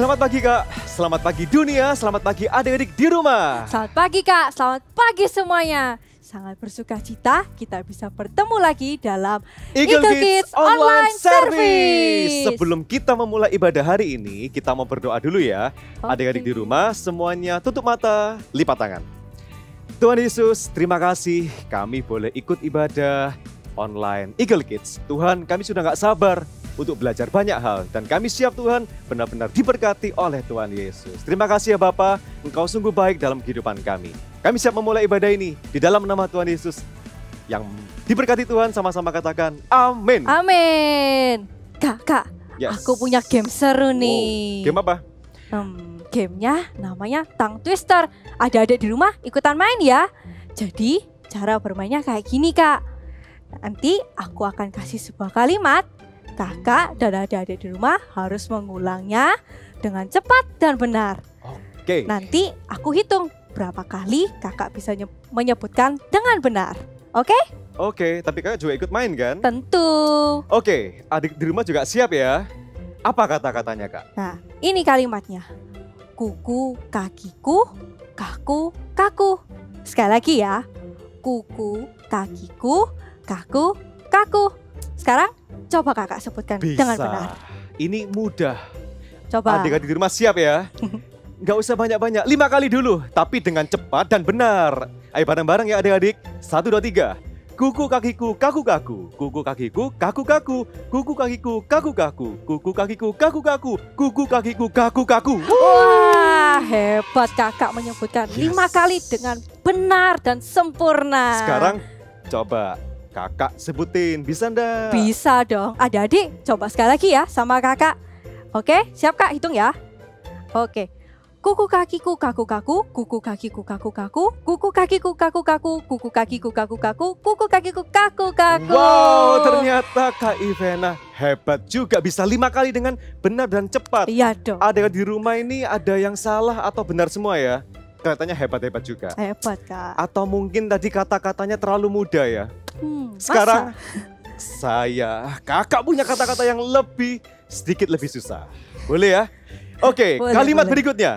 Selamat pagi Kak, selamat pagi dunia, selamat pagi adik-adik di rumah. Selamat pagi Kak, selamat pagi semuanya. Sangat bersuka cita kita bisa bertemu lagi dalam Eagle, Eagle Kids, Kids Online Service. Service. Sebelum kita memulai ibadah hari ini, kita mau berdoa dulu ya. Adik-adik di rumah semuanya tutup mata, lipat tangan. Tuhan Yesus, terima kasih kami boleh ikut ibadah online Eagle Kids. Tuhan, kami sudah nggak sabar untuk belajar banyak hal dan kami siap Tuhan benar-benar diberkati oleh Tuhan Yesus. Terima kasih ya Bapa, Engkau sungguh baik dalam kehidupan kami. Kami siap memulai ibadah ini di dalam nama Tuhan Yesus yang diberkati Tuhan sama-sama katakan amin. Amin. Kak, Kak, Yes. aku punya game seru nih. Game apa? Hmm, gamenya namanya Tang Twister. Ada adik di rumah ikutan main ya. Jadi cara bermainnya kayak gini kak. Nanti aku akan kasih sebuah kalimat. Kakak dan adik-adik di rumah harus mengulangnya dengan cepat dan benar. Oke. Nanti aku hitung berapa kali kakak bisa nye- menyebutkan dengan benar. Oke? Oke, tapi kakak juga ikut main kan? Tentu. Oke, adik di rumah juga siap ya. Apa kata-katanya kak? Nah, ini kalimatnya. Kuku kakiku, kaku kaku. Sekali lagi ya. Kuku kakiku, kaku kaku. Sekarang coba kakak sebutkan dengan benar. Ini mudah. Coba. Adik-adik di rumah siap ya. Nggak usah banyak-banyak, lima kali dulu, tapi dengan cepat dan benar. Ayo bareng-bareng ya adik-adik. Satu, dua, tiga. Kuku kakiku, kaku kaku. Kuku kakiku, kaku kaku. Kuku kakiku, kaku kaku. Kuku kakiku, kaku kaku. Kuku kakiku, kaku kaku. Wah, hebat kakak menyebutkan Yes. lima kali dengan benar dan sempurna. Sekarang coba kakak sebutin, bisa ndak? Bisa dong. Adik-adik, coba sekali lagi ya sama kakak. Oke, siap kak? Hitung ya. Oke. Kuku kakiku kaku kaku, kuku kakiku kaku kaku, kuku kakiku kaku kaku, kuku kakiku kaku kaku, kuku kakiku kaku kaku. Wow, ternyata Kak Ivena hebat juga bisa lima kali dengan benar dan cepat. Iya dong. Ada di rumah ini ada yang salah atau benar semua ya? Kelihatannya hebat-hebat juga. Hebat kak. Atau mungkin tadi kata-katanya terlalu mudah ya? Hmm, masa? Sekarang saya, kakak punya kata-kata yang lebih sedikit lebih susah. Boleh ya? Oke, Boleh, kalimat boleh. berikutnya.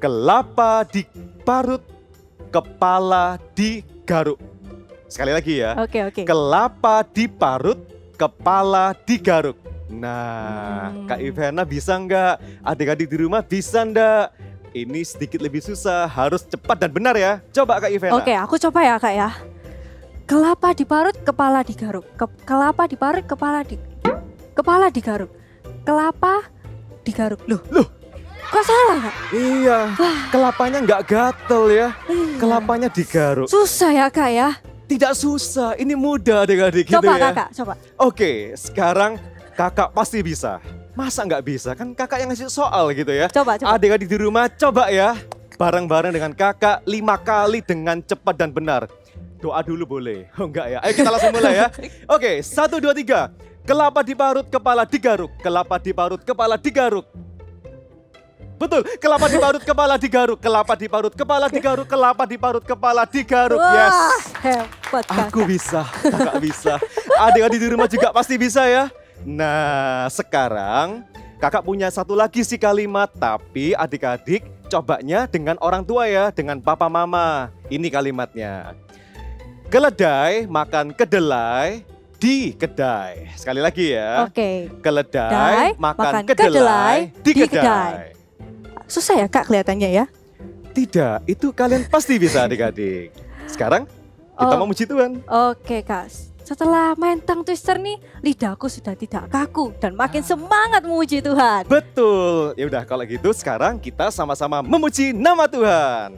Kelapa diparut, kepala digaruk. Sekali lagi ya. Oke oke. Kelapa diparut, kepala digaruk. Nah, Hmm. Kak Ivana bisa nggak? Adik-adik di rumah bisa nggak? Ini sedikit lebih susah, harus cepat dan benar ya. Coba Kak Ivana. Oke, aku coba ya kak ya. Kelapa diparut, kepala digaruk. Ke- kelapa diparut, kepala di kepala digaruk. Kelapa digaruk. Loh, Loh. Kok salah kak? Iya, kelapanya nggak gatel ya. Iya. Kelapanya digaruk. Susah ya kak ya. Tidak susah, ini mudah adik-adik gitu Coba ya. kakak, coba. Oke, sekarang kakak pasti bisa. Masa nggak bisa? Kan kakak yang ngasih soal gitu ya. Coba, coba. Adik-adik di rumah coba ya. Bareng-bareng dengan kakak lima kali dengan cepat dan benar. Doa dulu boleh? Oh enggak ya? Ayo kita langsung mulai ya. Oke, satu, dua, tiga. Kelapa diparut, kepala digaruk. Kelapa diparut, kepala digaruk. Betul, kelapa diparut, kepala digaruk. Kelapa diparut, kepala digaruk. Kelapa diparut, kepala digaruk. Yes. Hebat. Aku bisa, kakak bisa. Adik-adik di rumah juga pasti bisa ya. Nah, sekarang kakak punya satu lagi sih kalimat, tapi adik-adik cobanya dengan orang tua ya, dengan papa mama. Ini kalimatnya. Keledai makan kedelai di kedai. Sekali lagi ya. Oke, Keledai Dai, makan, makan kedelai, kedelai di di kedai. kedai. susah ya kak kelihatannya ya. Tidak, itu kalian pasti bisa adik-adik. Sekarang kita Oh. memuji Tuhan. Oke kak, setelah main tang twister nih, lidahku sudah tidak kaku dan makin semangat memuji Tuhan. Betul. Ya udah kalau gitu sekarang kita sama-sama memuji nama Tuhan.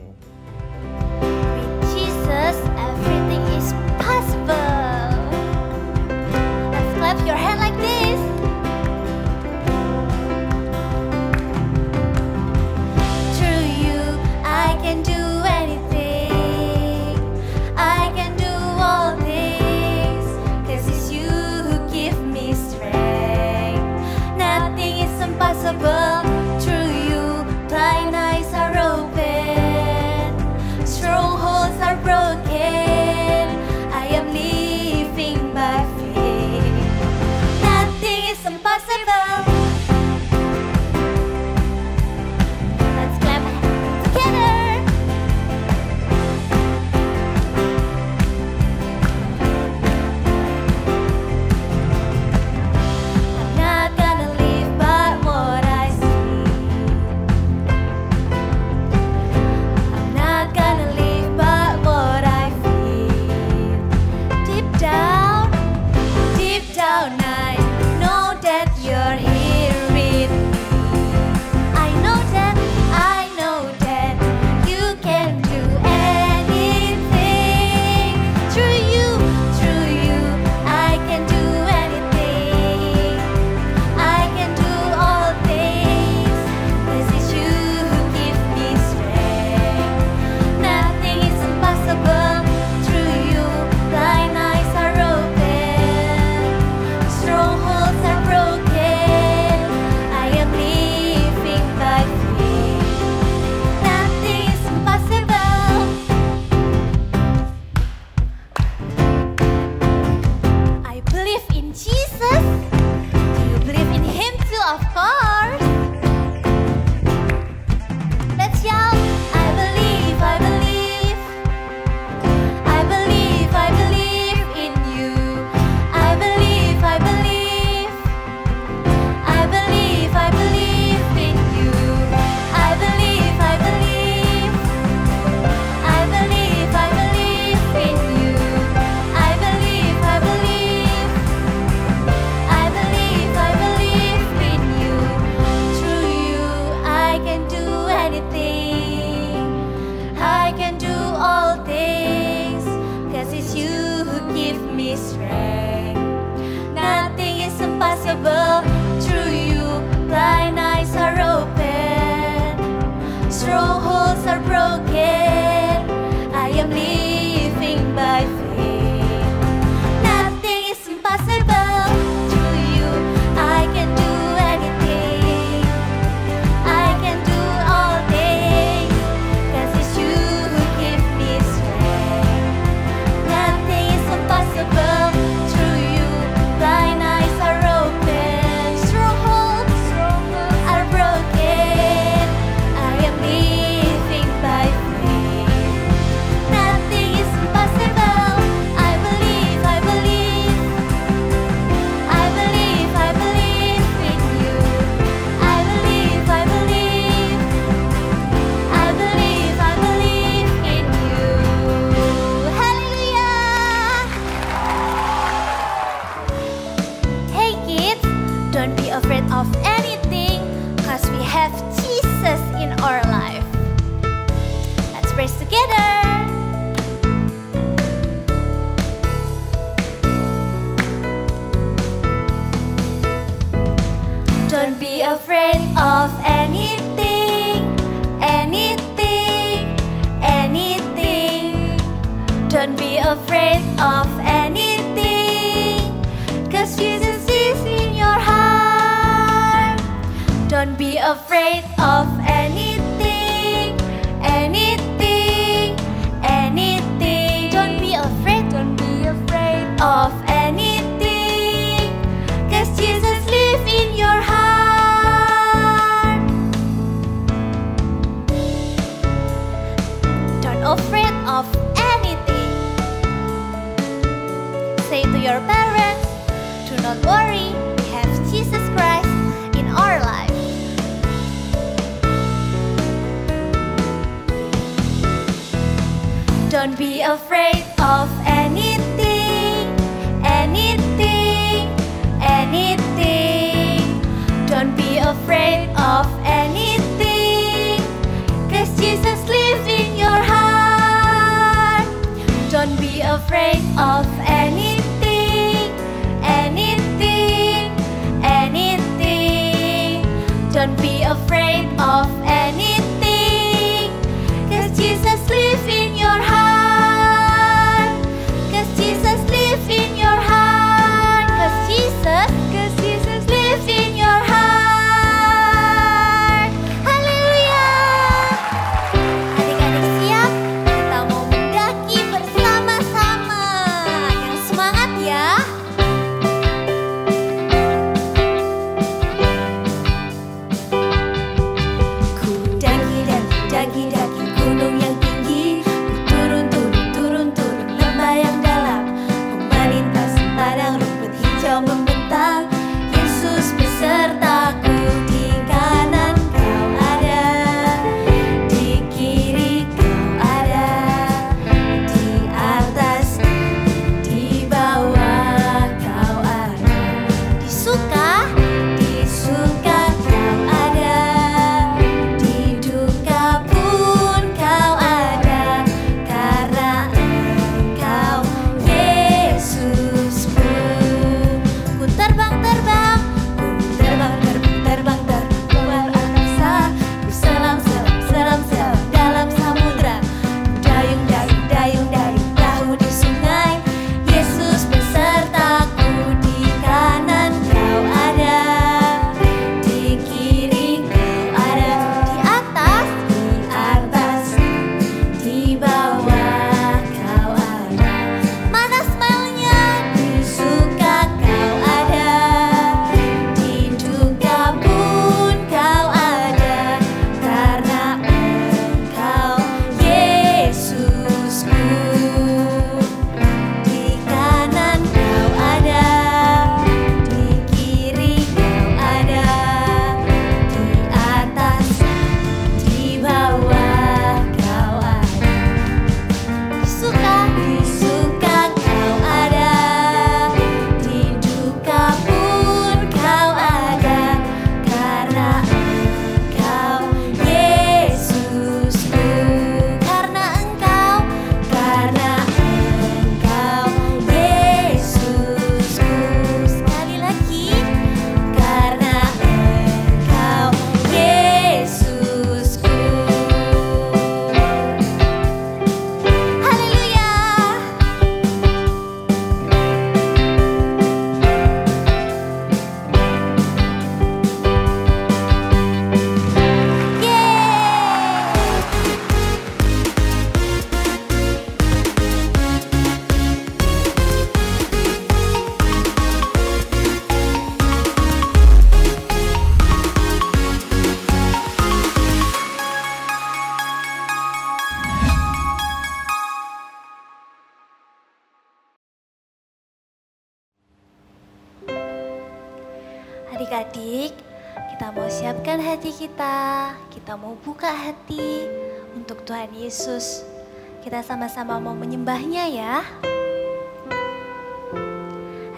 Hati kita. Kita mau buka hati untuk Tuhan Yesus. Kita sama-sama mau menyembahnya ya.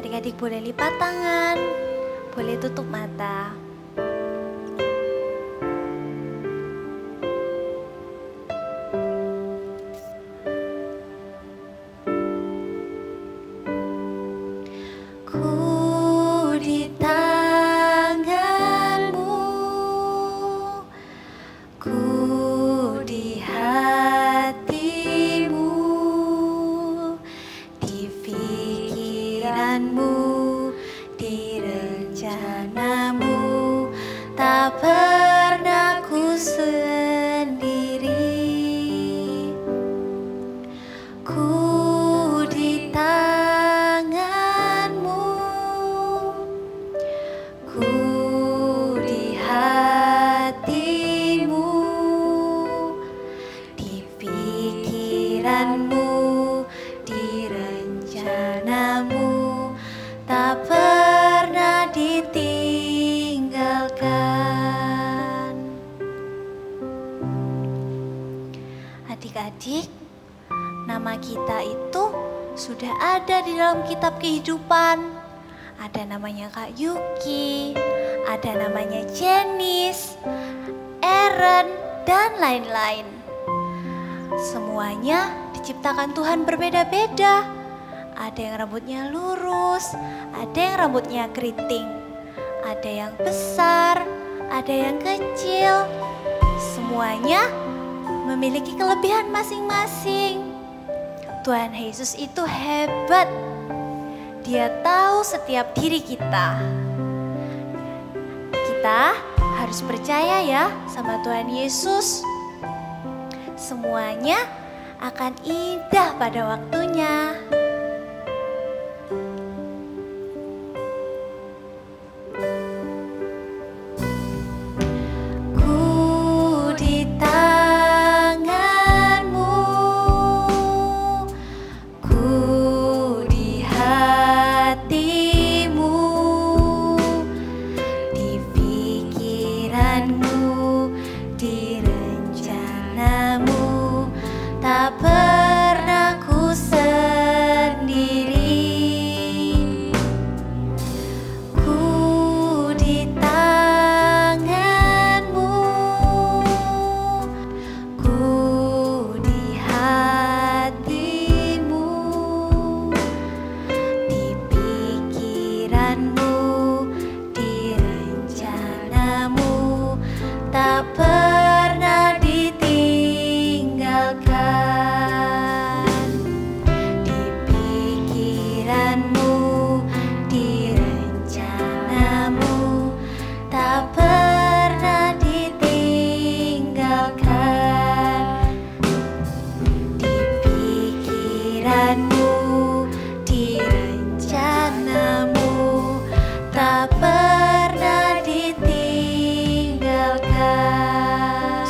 Adik-adik boleh lipat tangan, boleh tutup mata. Kehidupan. Ada namanya Kak Yuki, ada namanya Jenis, Aaron, dan lain-lain. Semuanya diciptakan Tuhan berbeda-beda. Ada yang rambutnya lurus, ada yang rambutnya keriting, ada yang besar, ada yang kecil. Semuanya memiliki kelebihan masing-masing. Tuhan Yesus itu hebat. Dia tahu setiap diri kita. Kita harus percaya ya sama Tuhan Yesus. Semuanya akan indah pada waktunya.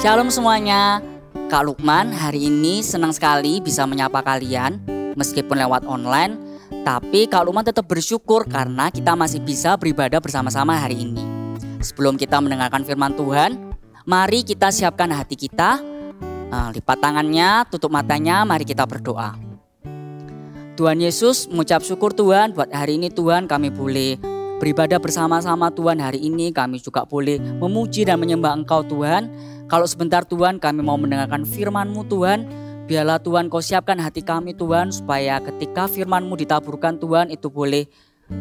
Shalom semuanya. Kak Lukman hari ini senang sekali bisa menyapa kalian meskipun lewat online. Tapi Kak Lukman tetap bersyukur karena kita masih bisa beribadah bersama-sama hari ini. Sebelum kita mendengarkan firman Tuhan, mari kita siapkan hati kita. Nah, lipat tangannya, tutup matanya, mari kita berdoa. Tuhan Yesus mengucap syukur Tuhan buat hari ini Tuhan kami boleh beribadah bersama-sama Tuhan hari ini kami juga boleh memuji dan menyembah Engkau Tuhan. Kalau sebentar Tuhan kami mau mendengarkan firman-Mu Tuhan, biarlah Tuhan Kau siapkan hati kami Tuhan supaya ketika firman-Mu ditaburkan Tuhan itu boleh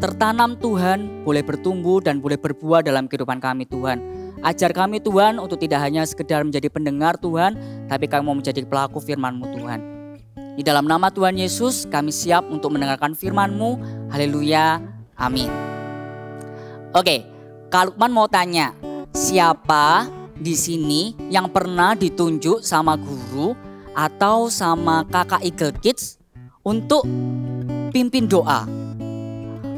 tertanam Tuhan, boleh bertumbuh dan boleh berbuah dalam kehidupan kami Tuhan. Ajar kami Tuhan untuk tidak hanya sekedar menjadi pendengar Tuhan, tapi kami mau menjadi pelaku firman-Mu Tuhan. Di dalam nama Tuhan Yesus kami siap untuk mendengarkan firman-Mu. Haleluya. Amin. Oke, Kak Lukman mau tanya, siapa di sini yang pernah ditunjuk sama guru atau sama kakak Eagle Kids untuk pimpin doa?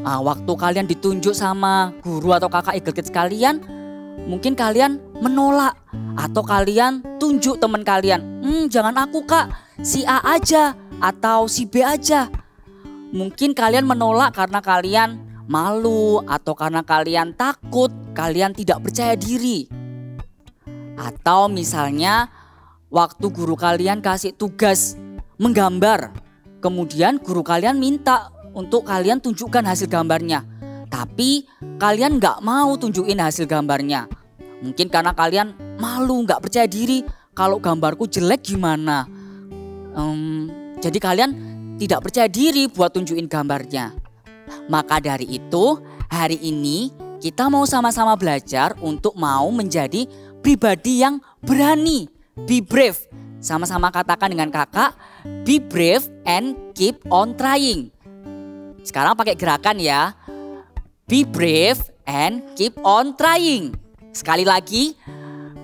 Ah, waktu kalian ditunjuk sama guru atau kakak Eagle Kids kalian, mungkin kalian menolak atau kalian tunjuk teman kalian, hmm jangan aku kak, si A aja atau si B aja. Mungkin kalian menolak karena kalian malu atau karena kalian takut, kalian tidak percaya diri. Atau misalnya waktu guru kalian kasih tugas menggambar, kemudian guru kalian minta untuk kalian tunjukkan hasil gambarnya. Tapi kalian nggak mau tunjukin hasil gambarnya. Mungkin karena kalian malu, nggak percaya diri. Kalau gambarku jelek gimana? Em, jadi kalian tidak percaya diri buat tunjukin gambarnya. Maka dari itu, hari ini kita mau sama-sama belajar untuk mau menjadi pribadi yang berani. Be brave. Sama-sama katakan dengan kakak, be brave and keep on trying. Sekarang pakai gerakan ya. Be brave and keep on trying. Sekali lagi,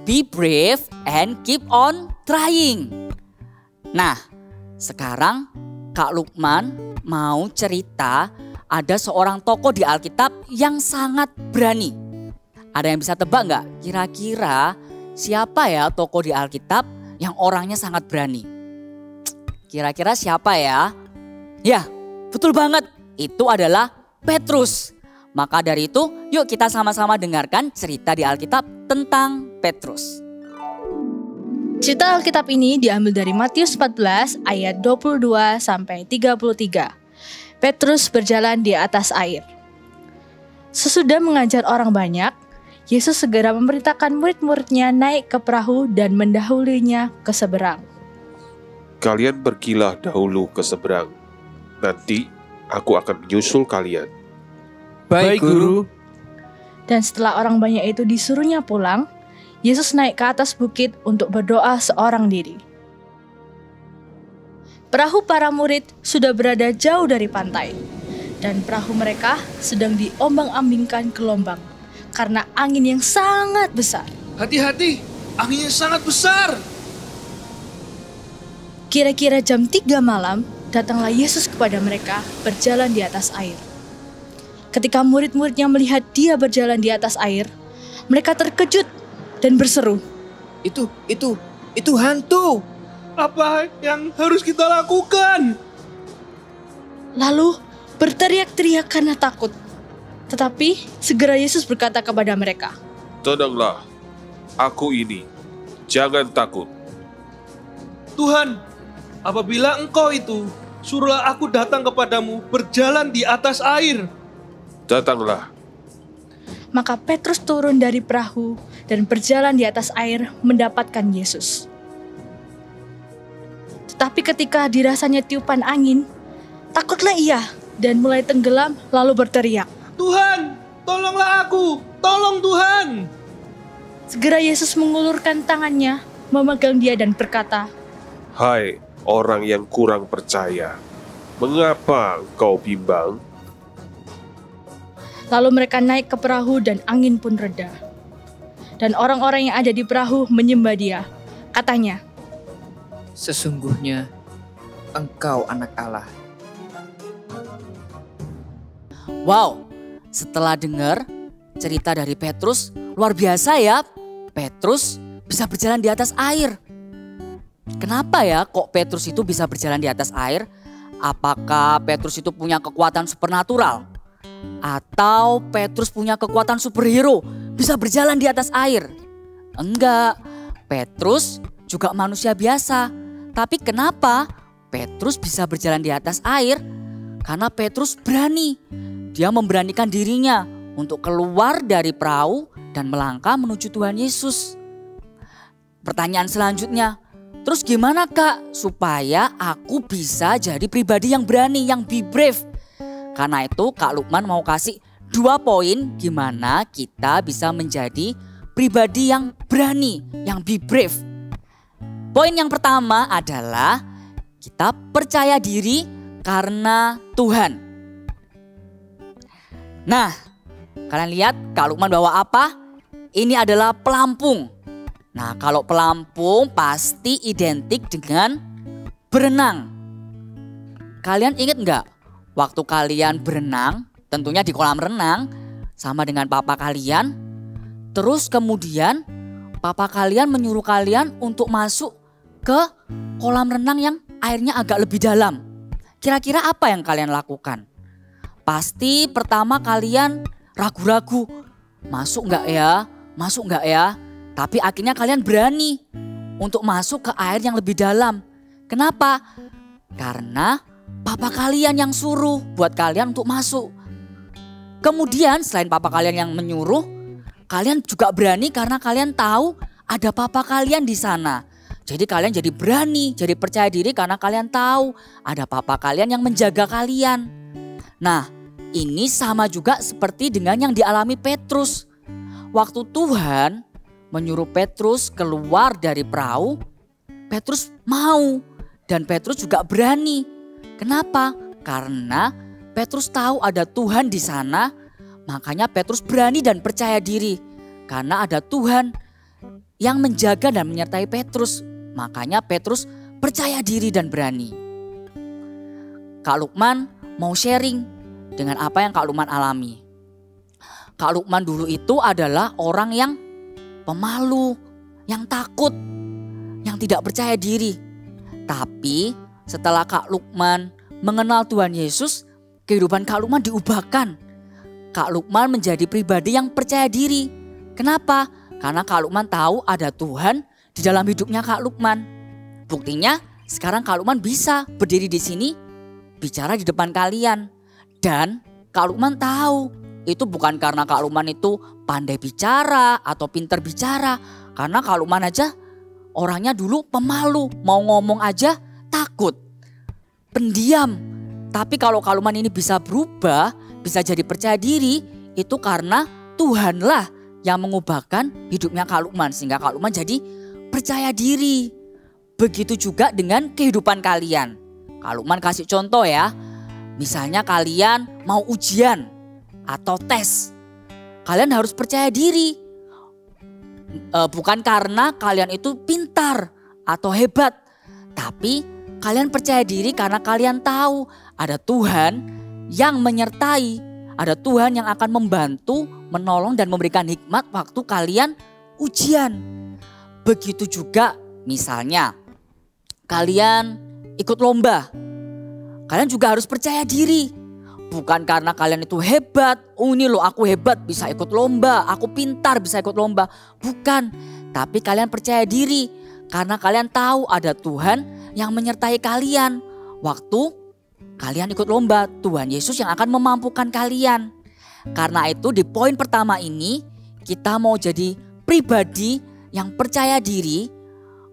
be brave and keep on trying. Nah, sekarang Kak Lukman mau cerita ada seorang tokoh di Alkitab yang sangat berani. Ada yang bisa tebak nggak? Kira-kira siapa ya tokoh di Alkitab yang orangnya sangat berani? Kira-kira siapa ya? Ya, betul banget. Itu adalah Petrus. Maka dari itu, yuk kita sama-sama dengarkan cerita di Alkitab tentang Petrus. Cerita Alkitab ini diambil dari Matius 14 ayat 22 sampai 33. Petrus berjalan di atas air. Sesudah mengajar orang banyak, Yesus segera memerintahkan murid-muridnya naik ke perahu dan mendahulinya ke seberang. Kalian pergilah dahulu ke seberang. Nanti aku akan menyusul kalian. Baik, Guru. Dan setelah orang banyak itu disuruhnya pulang, Yesus naik ke atas bukit untuk berdoa seorang diri. Perahu para murid sudah berada jauh dari pantai, dan perahu mereka sedang diombang-ambingkan gelombang karena angin yang sangat besar. Hati-hati, anginnya sangat besar. Kira-kira jam 3 malam, datanglah Yesus kepada mereka berjalan di atas air. Ketika murid-muridnya melihat dia berjalan di atas air, mereka terkejut dan berseru, Itu, itu, itu hantu. Apa yang harus kita lakukan? lalu berteriak-teriak karena takut. Tetapi segera Yesus berkata kepada mereka, Tenanglah, aku ini. Jangan takut. Tuhan, apabila engkau itu, suruhlah aku datang kepadamu berjalan di atas air. Datanglah. Maka Petrus turun dari perahu dan berjalan di atas air mendapatkan Yesus. Tetapi ketika dirasanya tiupan angin, takutlah ia dan mulai tenggelam lalu berteriak. Tuhan, tolonglah aku, tolong Tuhan. Segera Yesus mengulurkan tangannya, memegang dia dan berkata, Hai orang yang kurang percaya. Mengapa engkau bimbang? Lalu mereka naik ke perahu dan angin pun reda. Dan orang-orang yang ada di perahu menyembah dia. Katanya, Sesungguhnya engkau anak Allah. Wow, setelah dengar cerita dari Petrus, luar biasa ya. Petrus bisa berjalan di atas air. Kenapa ya kok Petrus itu bisa berjalan di atas air? Apakah Petrus itu punya kekuatan supernatural? Atau Petrus punya kekuatan superhero bisa berjalan di atas air? Enggak, Petrus juga manusia biasa. Tapi kenapa Petrus bisa berjalan di atas air? Karena Petrus berani. Dia memberanikan dirinya untuk keluar dari perahu dan melangkah menuju Tuhan Yesus. Pertanyaan selanjutnya, terus gimana kak supaya aku bisa jadi pribadi yang berani, yang be brave? Karena itu Kak Lukman mau kasih dua poin gimana kita bisa menjadi pribadi yang berani, yang be brave. Poin yang pertama adalah kita percaya diri karena Tuhan. Nah, kalian lihat Kak Lukman bawa apa? Ini adalah pelampung. Nah, kalau pelampung pasti identik dengan berenang. Kalian ingat nggak waktu kalian berenang, tentunya di kolam renang sama dengan papa kalian. Terus kemudian papa kalian menyuruh kalian untuk masuk ke kolam renang yang airnya agak lebih dalam. Kira-kira apa yang kalian lakukan? Pasti pertama kalian ragu-ragu. Masuk nggak ya? Masuk nggak ya? Tapi akhirnya kalian berani untuk masuk ke air yang lebih dalam. Kenapa? Karena papa kalian yang suruh buat kalian untuk masuk. Kemudian selain papa kalian yang menyuruh, kalian juga berani karena kalian tahu ada papa kalian di sana. Jadi kalian jadi berani, jadi percaya diri karena kalian tahu ada papa kalian yang menjaga kalian. Nah, ini sama juga seperti dengan yang dialami Petrus. Waktu Tuhan menyuruh Petrus keluar dari perahu, Petrus mau dan Petrus juga berani. Kenapa? Karena Petrus tahu ada Tuhan di sana, makanya Petrus berani dan percaya diri. Karena ada Tuhan yang menjaga dan menyertai Petrus, makanya Petrus percaya diri dan berani. Kak Lukman mau sharing dengan apa yang Kak Lukman alami. Kak Lukman dulu itu adalah orang yang pemalu, yang takut, yang tidak percaya diri. Tapi setelah Kak Lukman mengenal Tuhan Yesus, kehidupan Kak Lukman diubahkan. Kak Lukman menjadi pribadi yang percaya diri. Kenapa? Karena Kak Lukman tahu ada Tuhan di dalam hidupnya Kak Lukman. Buktinya sekarang Kak Lukman bisa berdiri di sini bicara di depan kalian. Dan Kak Lukman tahu itu bukan karena Kak Lukman itu pandai bicara atau pinter bicara. Karena Kak Lukman aja orangnya dulu pemalu, mau ngomong aja takut. Pendiam. Tapi kalau Kak Lukman ini bisa berubah, bisa jadi percaya diri, itu karena Tuhanlah yang mengubahkan hidupnya Kak Lukman. Sehingga Kak Lukman jadi percaya diri. Begitu juga dengan kehidupan kalian. Kak Lukman kasih contoh ya. Misalnya kalian mau ujian atau tes. Kalian harus percaya diri. E, bukan karena kalian itu pintar atau hebat. Tapi kalian percaya diri karena kalian tahu ada Tuhan yang menyertai. Ada Tuhan yang akan membantu, menolong dan memberikan hikmat waktu kalian ujian. Begitu juga misalnya kalian ikut lomba. Kalian juga harus percaya diri. Bukan karena kalian itu hebat. Oh ini loh aku hebat bisa ikut lomba. Aku pintar bisa ikut lomba. Bukan. Tapi kalian percaya diri. Karena kalian tahu ada Tuhan yang menyertai kalian. Waktu kalian ikut lomba Tuhan Yesus yang akan memampukan kalian. Karena itu di poin pertama ini kita mau jadi pribadi yang percaya diri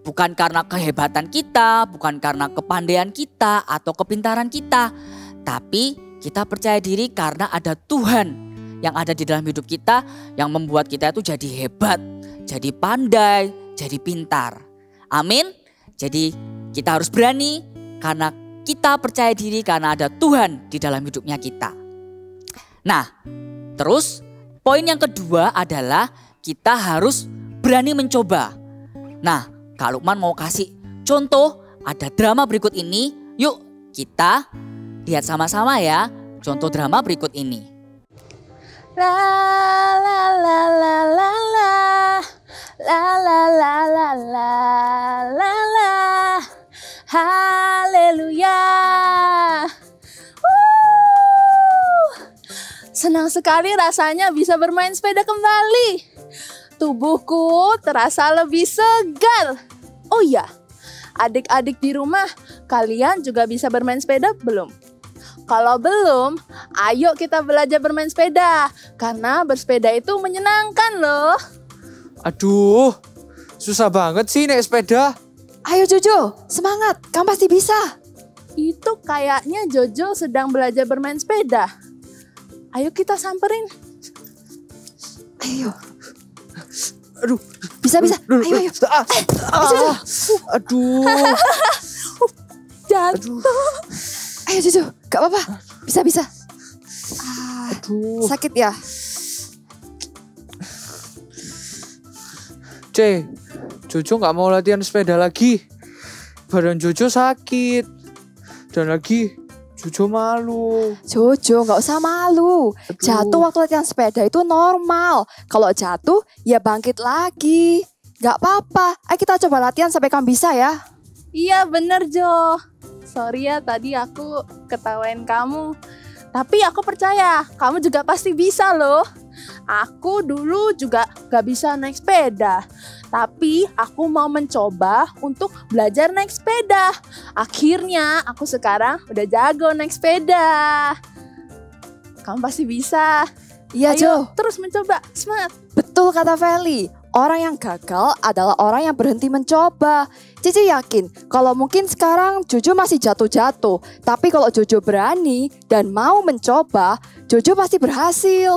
bukan karena kehebatan kita, bukan karena kepandaian kita atau kepintaran kita, tapi kita percaya diri karena ada Tuhan yang ada di dalam hidup kita yang membuat kita itu jadi hebat, jadi pandai, jadi pintar. Amin. Jadi kita harus berani karena kita percaya diri karena ada Tuhan di dalam hidupnya kita. Nah, terus poin yang kedua adalah kita harus berani mencoba. Nah, Kak Lukman mau kasih contoh ada drama berikut ini. Yuk kita lihat sama-sama ya contoh drama berikut ini. La la la la la la la la la la la la la Haleluya. Senang sekali rasanya bisa bermain sepeda kembali Tubuhku terasa lebih segar Oh iya, adik-adik di rumah kalian juga bisa bermain sepeda belum? Kalau belum, ayo kita belajar bermain sepeda. Karena bersepeda itu menyenangkan loh. Aduh, susah banget sih naik sepeda. Ayo Jojo, semangat, kamu pasti bisa. Itu kayaknya Jojo sedang belajar bermain sepeda. Ayo kita samperin. Ayo, Aduh, bisa bisa. aduh, Ayo ayo. ah, ah, aduh, Jatuh. Ayo Jojo, gak apa-apa. Bisa bisa. Ah, aduh. sakit ya? C, Jojo nggak mau latihan sepeda lagi. Badan Jojo sakit. Dan lagi Jojo malu. Jojo, nggak usah malu. Aduh. Jatuh waktu latihan sepeda itu normal. Kalau jatuh, ya bangkit lagi. Gak apa-apa. Ayo kita coba latihan sampai kamu bisa ya. Iya bener Jo. Sorry ya tadi aku ketawain kamu. Tapi aku percaya kamu juga pasti bisa loh. Aku dulu juga gak bisa naik sepeda. Tapi aku mau mencoba untuk belajar naik sepeda. Akhirnya aku sekarang udah jago naik sepeda. Kamu pasti bisa. Iya, Jo. Terus mencoba. Semangat. Betul kata Feli. Orang yang gagal adalah orang yang berhenti mencoba. Cici yakin kalau mungkin sekarang Jojo masih jatuh-jatuh. Tapi kalau Jojo berani dan mau mencoba, Jojo pasti berhasil.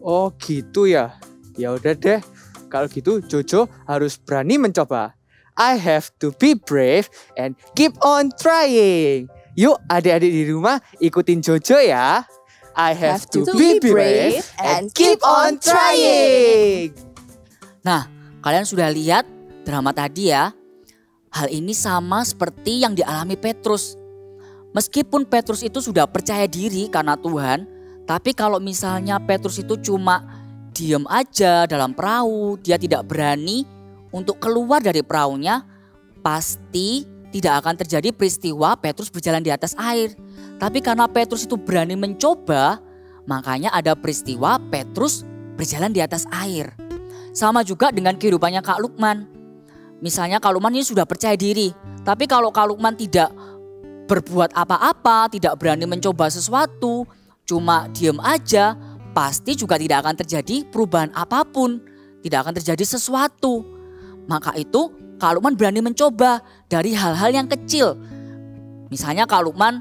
Oh gitu ya. Ya udah deh. Kalau gitu Jojo harus berani mencoba. I have to be brave and keep on trying. Yuk adik-adik di rumah ikutin Jojo ya. I have, to, be brave and keep on trying. Nah, kalian sudah lihat drama tadi ya? Hal ini sama seperti yang dialami Petrus. Meskipun Petrus itu sudah percaya diri karena Tuhan, tapi kalau misalnya Petrus itu cuma diem aja dalam perahu, dia tidak berani untuk keluar dari perahunya, pasti tidak akan terjadi peristiwa Petrus berjalan di atas air. Tapi karena Petrus itu berani mencoba, makanya ada peristiwa Petrus berjalan di atas air. Sama juga dengan kehidupannya Kak Lukman. Misalnya Kak Lukman ini sudah percaya diri, tapi kalau Kak Lukman tidak berbuat apa-apa, tidak berani mencoba sesuatu, cuma diem aja, pasti juga tidak akan terjadi perubahan apa pun, tidak akan terjadi sesuatu. Maka itu Kak Lukman berani mencoba dari hal-hal yang kecil. Misalnya Kak Lukman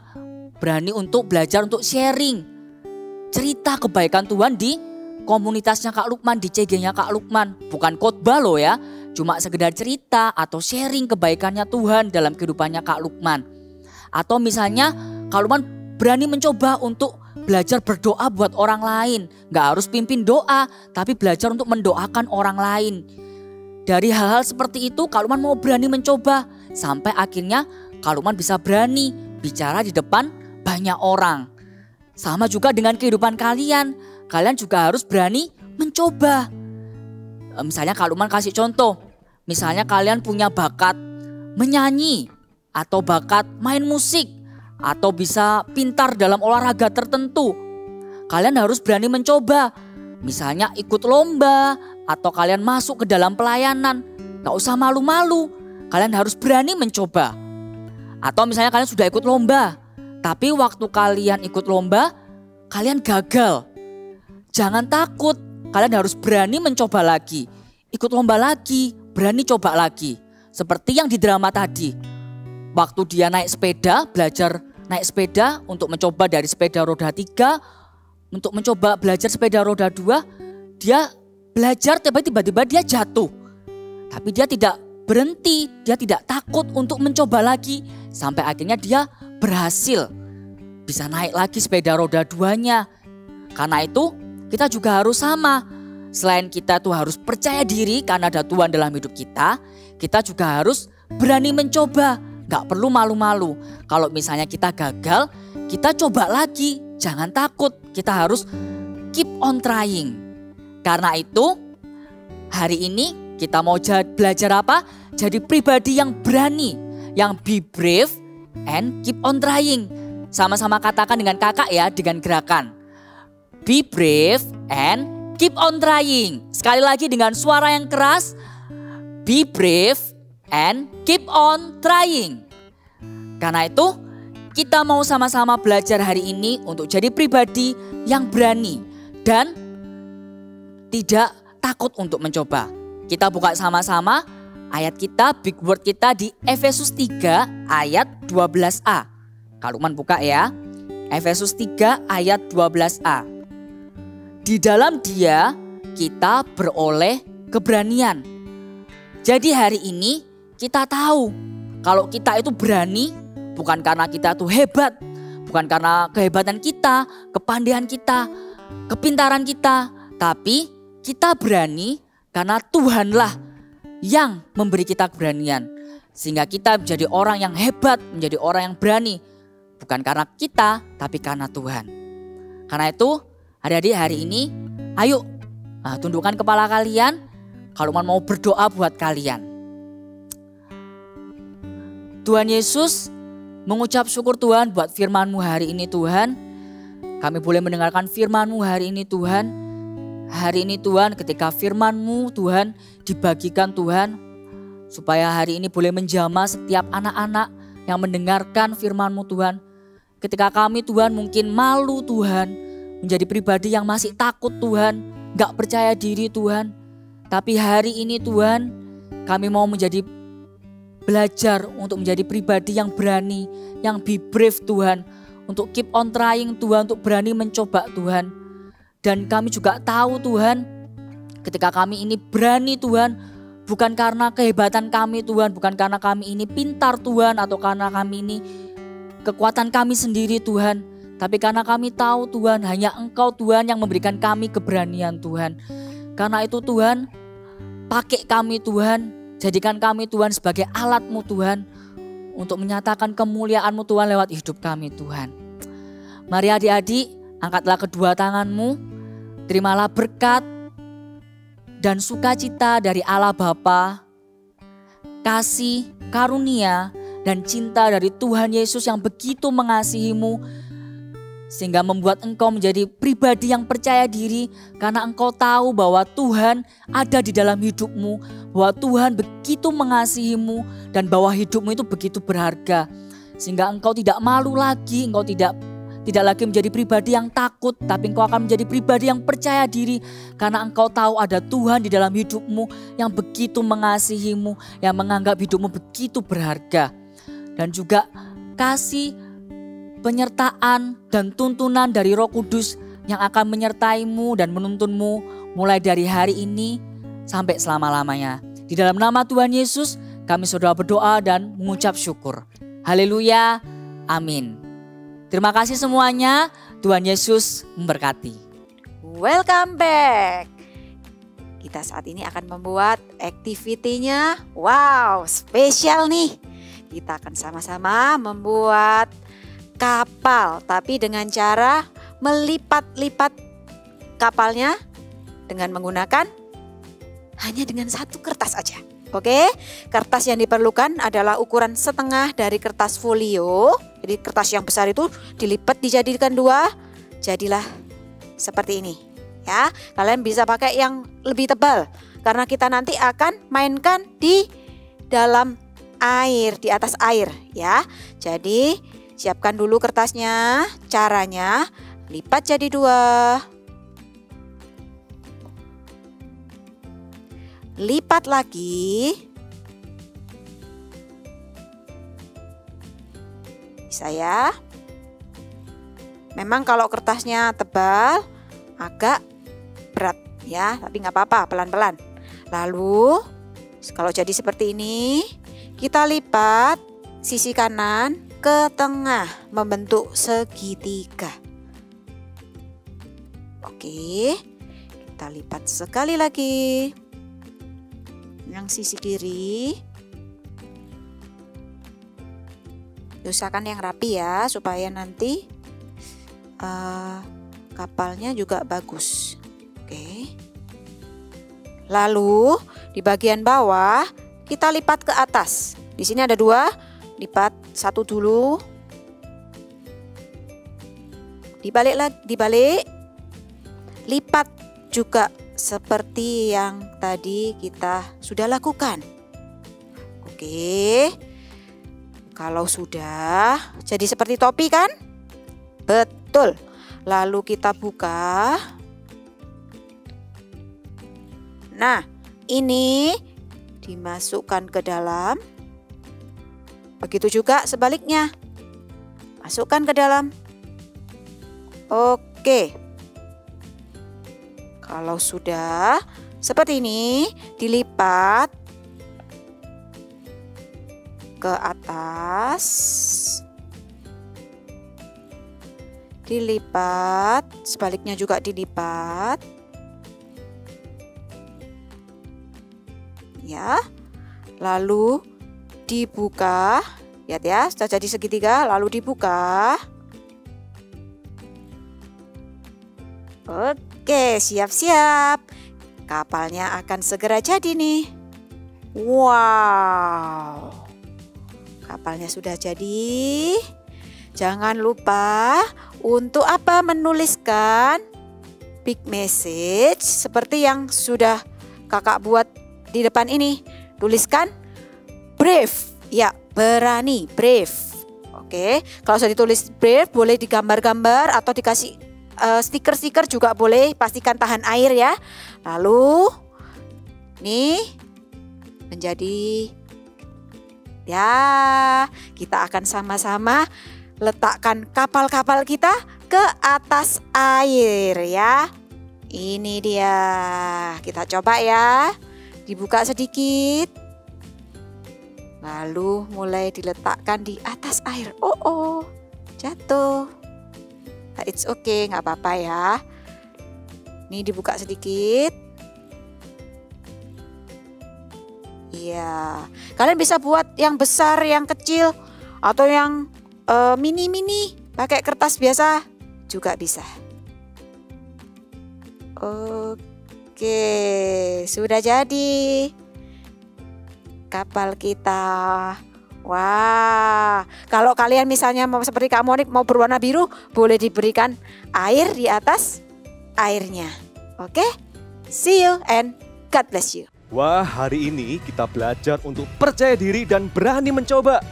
berani untuk belajar untuk sharing cerita kebaikan Tuhan di komunitasnya Kak Lukman, di CG-nya Kak Lukman. Bukan khotbah loh ya, cuma sekedar cerita atau sharing kebaikannya Tuhan dalam kehidupannya Kak Lukman. Atau misalnya Kak Lukman berani mencoba untuk belajar berdoa buat orang lain. Gak harus pimpin doa, tapi belajar untuk mendoakan orang lain. Dari hal-hal seperti itu Kak Lukman mau berani mencoba. Sampai akhirnya Kak Lukman bisa berani bicara di depan banyak orang. Sama juga dengan kehidupan kalian. Kalian juga harus berani mencoba. E, Misalnya Kak Lukman kasih contoh. Misalnya kalian punya bakat menyanyi atau bakat main musik atau bisa pintar dalam olahraga tertentu. Kalian harus berani mencoba. Misalnya ikut lomba atau kalian masuk ke dalam pelayanan. Gak usah malu-malu. Kalian harus berani mencoba. Atau misalnya kalian sudah ikut lomba. Tapi waktu kalian ikut lomba, kalian gagal. Jangan takut. Kalian harus berani mencoba lagi. Ikut lomba lagi, berani coba lagi. Seperti yang di drama tadi. Waktu dia naik sepeda, belajar naik sepeda untuk mencoba dari sepeda roda tiga, untuk mencoba belajar sepeda roda dua, dia belajar tiba-tiba dia jatuh. Tapi dia tidak berhenti, dia tidak takut untuk mencoba lagi. Sampai akhirnya dia berhasil bisa naik lagi sepeda roda duanya. Karena itu kita juga harus sama. Selain kita tuh harus percaya diri karena ada Tuhan dalam hidup kita, kita juga harus berani mencoba. Gak perlu malu-malu. Kalau misalnya kita gagal, kita coba lagi. Jangan takut, kita harus keep on trying. Karena itu, hari ini kita mau ja- belajar apa? Jadi pribadi yang berani, yang be brave and keep on trying. Sama-sama katakan dengan kakak ya, dengan gerakan. Be brave and keep on trying. Sekali lagi dengan suara yang keras. Be brave and keep on trying. Karena itu, kita mau sama-sama belajar hari ini untuk jadi pribadi yang berani dan tidak takut untuk mencoba. Kita buka sama-sama ayat kita, big word kita di Efesus 3 ayat 12a. Kalau Lukman buka ya. Efesus 3 ayat 12a. Di dalam dia kita beroleh keberanian. Jadi hari ini kita tahu kalau kita itu berani bukan karena kita tuh hebat, bukan karena kehebatan kita, kepandaian kita, kepintaran kita, tapi kita berani karena Tuhanlah yang memberi kita keberanian. Sehingga kita menjadi orang yang hebat, menjadi orang yang berani. Bukan karena kita, tapi karena Tuhan. Karena itu, adik-adik hari ini, ayo nah, tundukkan kepala kalian. Kalau mau berdoa buat kalian. Tuhan Yesus, mengucap syukur Tuhan buat firman-Mu hari ini Tuhan. kami boleh mendengarkan firman-Mu hari ini Tuhan. Hari ini Tuhan ketika firman-Mu Tuhan dibagikan Tuhan. Supaya hari ini boleh menjamah setiap anak-anak yang mendengarkan firman-Mu Tuhan. Ketika kami Tuhan mungkin malu Tuhan. Menjadi pribadi yang masih takut Tuhan. Gak percaya diri Tuhan. Tapi hari ini Tuhan kami mau menjadi belajar untuk menjadi pribadi yang berani, yang be brave Tuhan, untuk keep on trying Tuhan, untuk berani mencoba Tuhan. Dan kami juga tahu Tuhan, ketika kami ini berani Tuhan, bukan karena kehebatan kami Tuhan, bukan karena kami ini pintar Tuhan, atau karena kami ini kekuatan kami sendiri Tuhan. Tapi karena kami tahu Tuhan, hanya Engkau Tuhan yang memberikan kami keberanian Tuhan. Karena itu Tuhan, pakai kami Tuhan, jadikan kami Tuhan sebagai alatmu Tuhan untuk menyatakan kemuliaan-Mu Tuhan lewat hidup kami Tuhan. Mari adik-adik, angkatlah kedua tanganmu, terimalah berkat dan sukacita dari Allah Bapa, kasih, karunia, dan cinta dari Tuhan Yesus yang begitu mengasihimu sehingga membuat engkau menjadi pribadi yang percaya diri. Karena engkau tahu bahwa Tuhan ada di dalam hidupmu, bahwa Tuhan begitu mengasihimu. Dan bahwa hidupmu itu begitu berharga. Sehingga engkau tidak malu lagi, engkau tidak tidak lagi menjadi pribadi yang takut, tapi engkau akan menjadi pribadi yang percaya diri. Karena engkau tahu ada Tuhan di dalam hidupmu yang begitu mengasihimu, yang menganggap hidupmu begitu berharga. Dan juga kasih penyertaan dan tuntunan dari Roh Kudus yang akan menyertaimu dan menuntunmu mulai dari hari ini sampai selama-lamanya. Di dalam nama Tuhan Yesus, kami sudah berdoa dan mengucap syukur. Haleluya. Amin. Terima kasih semuanya. Tuhan Yesus memberkati. Welcome back. Kita saat ini akan membuat aktivitinya. Wow, spesial nih. Kita akan sama-sama membuat kapal, tapi dengan cara melipat-lipat kapalnya dengan menggunakan hanya dengan satu kertas aja. Oke, kertas yang diperlukan adalah ukuran setengah dari kertas folio. Jadi kertas yang besar itu dilipat dijadikan dua, jadilah seperti ini. Ya, kalian bisa pakai yang lebih tebal karena kita nanti akan mainkan di dalam air, di atas air ya. Jadi Siapkan dulu kertasnya. Caranya lipat jadi dua. Lipat lagi. Bisa ya. Memang kalau kertasnya tebal agak berat ya, tapi nggak apa-apa, pelan-pelan. Lalu kalau jadi seperti ini, kita lipat sisi kanan ke tengah membentuk segitiga. Oke, kita lipat sekali lagi. Yang sisi kiri. Usahakan yang rapi ya, supaya nanti uh, kapalnya juga bagus. Oke. Lalu di bagian bawah kita lipat ke atas. Di sini ada dua, lipat satu dulu. Dibalik lagi dibalik. Lipat juga seperti yang tadi kita sudah lakukan. Oke. Kalau sudah jadi seperti topi kan? Betul. Lalu kita buka. Nah ini dimasukkan ke dalam Begitu juga sebaliknya. Masukkan ke dalam. Oke. Kalau sudah seperti ini, dilipat ke atas. Dilipat, sebaliknya juga dilipat. Ya. Lalu dibuka. Lihat ya, sudah jadi segitiga lalu dibuka. Oke, siap-siap. Kapalnya akan segera jadi nih. Wow. Kapalnya sudah jadi. Jangan lupa untuk apa menuliskan big message seperti yang sudah kakak buat di depan ini. Tuliskan brave. Ya, berani, brave. Oke, kalau sudah ditulis brave boleh digambar-gambar atau dikasih eh, stiker-stiker juga boleh. Pastikan tahan air ya. Lalu nih menjadi ya kita akan sama-sama letakkan kapal-kapal kita ke atas air ya. Ini dia. Kita coba ya. Dibuka sedikit. Lalu mulai diletakkan di atas air. Oh, oh. Jatuh. Nah, it's okay, nggak apa-apa ya. Ini dibuka sedikit. Iya. Kalian bisa buat yang besar, yang kecil, atau yang eh, mini-mini pakai kertas biasa juga bisa. Oke, sudah jadi kapal kita. Wah, kalau kalian misalnya mau seperti Kak Monik mau berwarna biru, boleh diberikan air di atas airnya. Oke, see you and God bless you. Wah, hari ini kita belajar untuk percaya diri dan berani mencoba.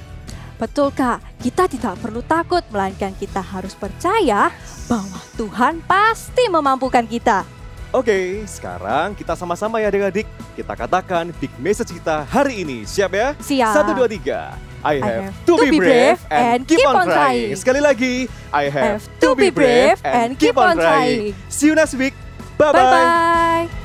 Betul kak, kita tidak perlu takut melainkan kita harus percaya bahwa Tuhan pasti memampukan kita. Oke, sekarang kita sama-sama ya adik-adik. Kita katakan big message kita hari ini. Siap ya? Siap. Satu, dua, tiga. I have, to, be brave and keep on trying. Sekali lagi, I have, to be brave and keep on trying. See you next week. Bye-bye. Bye-bye.